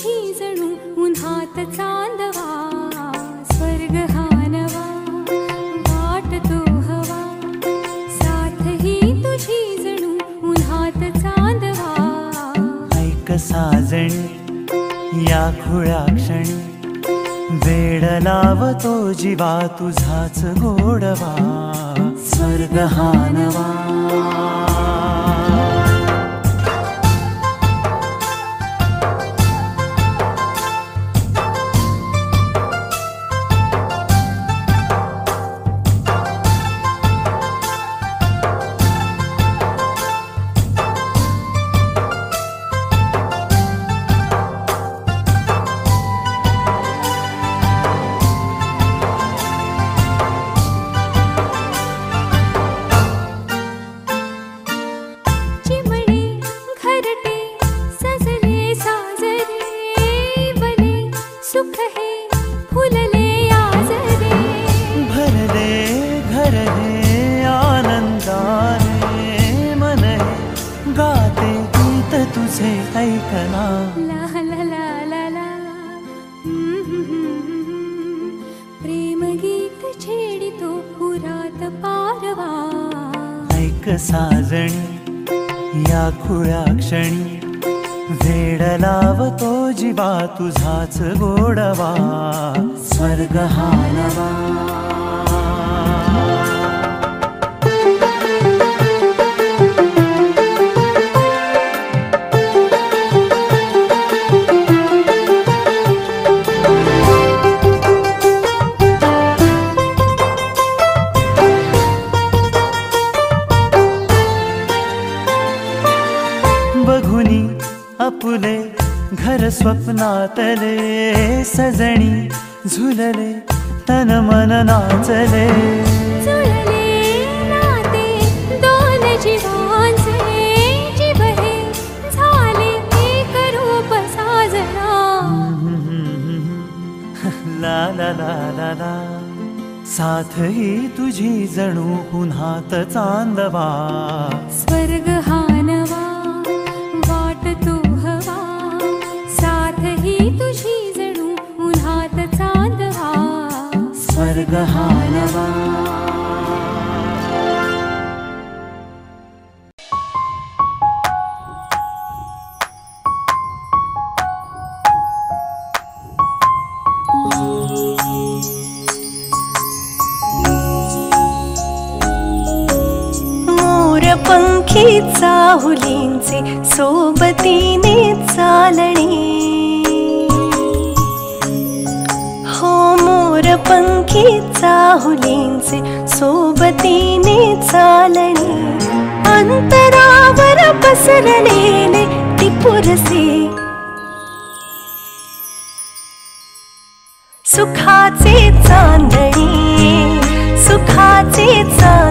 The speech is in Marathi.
तुझी जणू उन्हात चांदवा स्वर्ग हा नवा वाटतो हवा. साथ ही तुझी जणू उन्हात चांदवा. ऐक साजणी या खुळ्या क्षणी. वेड लावतो जीवा तुझाच गोडवा. स्वर्ग हा नवा तुझे ऐकना ला ला ला ला ला. प्रेम गीत छेडितो पुरात पारवा. ऐक साजणी या खुळ्या क्षणी. वेड लावतो जीवा तुझाच गोडवा. स्वर्ग हा नवा घर स्वप्नातले सजणी झुलले तन मन नाचले. जुळले नाते दोन जीवांचे जीव हे झाले एक रूप साजना. ला ला ला ला ला. साथ ही तुझी जणू पुन्हात चांदवा. स्वर्ग स्वर्ग पंखी चाहुलींचे सोबतीने चालणे. पंखी चाहुलींचे सोबतीने चालणे अंतरावर पसरलेले टिपुरसे सुखाचे चांदणे सुखाचे चांदणे